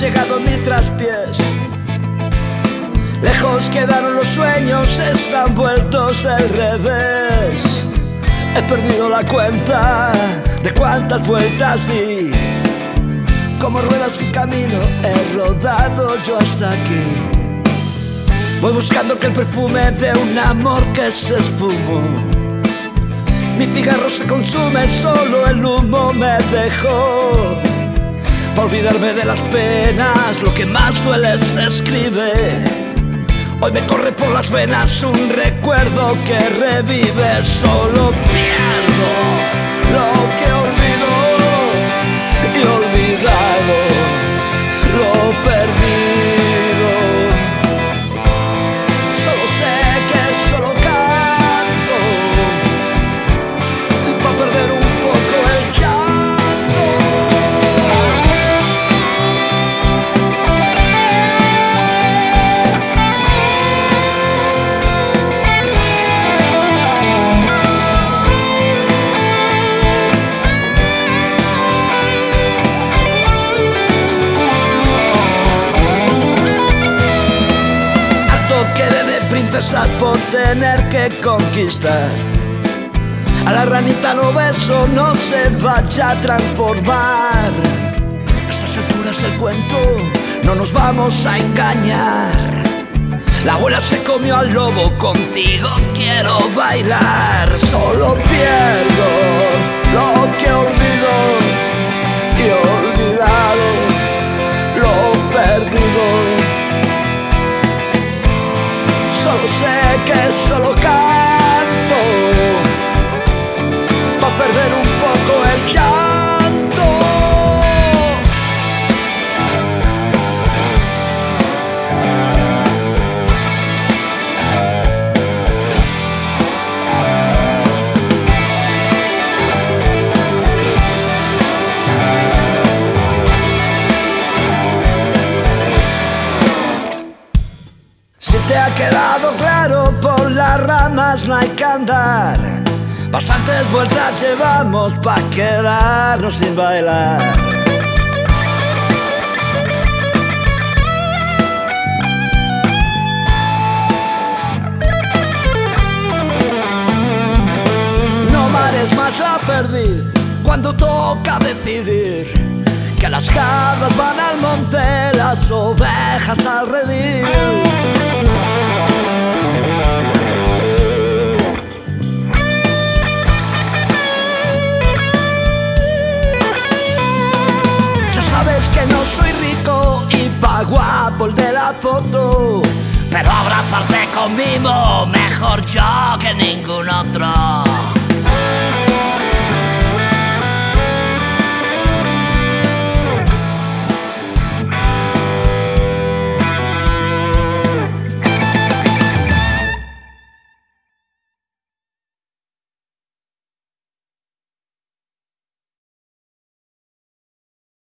llegado mil traspiés. Lejos quedaron los sueños, están vueltos al revés. He perdido la cuenta de cuántas vueltas di. Como ruedas sin camino, he rodado yo hasta aquí. Voy buscando que el perfume de un amor que se esfumó. Mi cigarro se consume, solo el humo me dejó. Olvidarme de las penas, lo que más suele se escribe. Hoy me corre por las venas un recuerdo que revive, solo pierdo lo que olvido por tener que conquistar. A la ranita no beso, no se vaya a transformar. A estas alturas del cuento no nos vamos a engañar. La abuela se comió al lobo, contigo quiero bailar. Solo pierdo lo que sé que solo las ramas no hay que andar. Bastantes vueltas llevamos pa' quedarnos sin bailar. No mares más la perdí cuando toca decidir que las cabras van al monte, las ovejas al redil. Sabes que no soy rico y pa' guapo el de la foto. Pero abrazarte conmigo mejor yo que ningún otro.